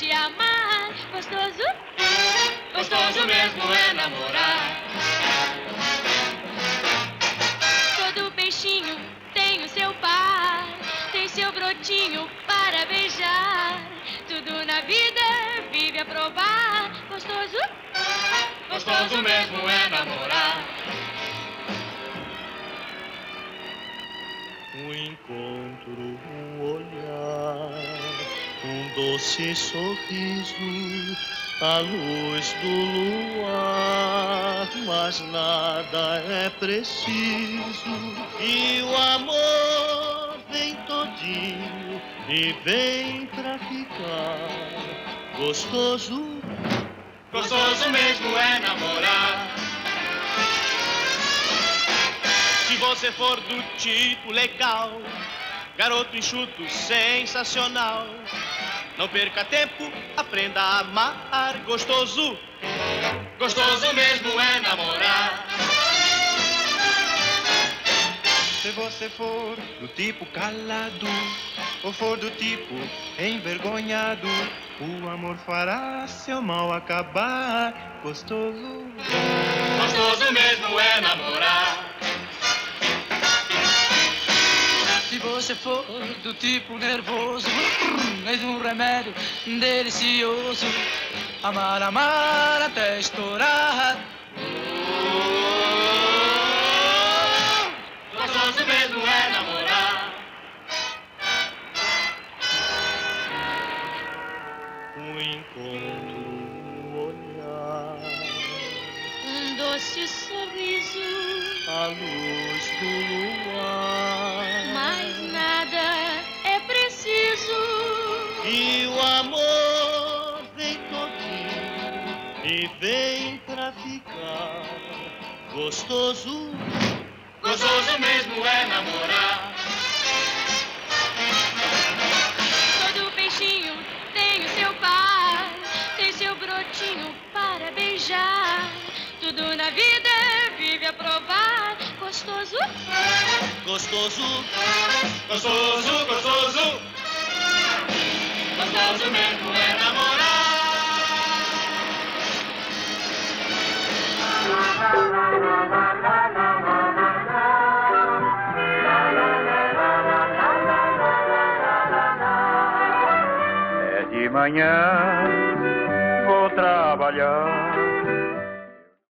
te amar. Gostoso, Gostoso mesmo é namorar. todo peixinho tem o seu par, tem seu brotinho para beijar. Tudo na vida vive a provar. Gostoso, Gostoso mesmo é namorar. Um encontro, um olhar, um doce sorriso, a luz do luar, mas nada é preciso. E o amor vem todinho e vem pra ficar. Gostoso, Gostoso mesmo é namorar. Se você for do tipo legal, garoto enxuto, sensacional. Não perca tempo, aprenda a amar gostoso. Gostoso mesmo é namorar. Se você for do tipo calado ou for do tipo envergonhado, o amor fará seu mal acabar. Gostoso. Gostoso mesmo é namorar. Se for do tipo nervoso, eis um remédio delicioso. Amar, amar até estourar. Gostoso mesmo é namorar. Um encontro, um olhar, um doce sorriso. a luz do amor vem todinho e vem pra ficar. Gostoso, Gostoso mesmo é namorar. Todo peixinho tem o seu par, tem seu brotinho para beijar. Tudo na vida vive a provar. Gostoso, gostoso, Gostoso, gostoso. Gostoso mesmo é namorar. É de manhã, vou trabalhar.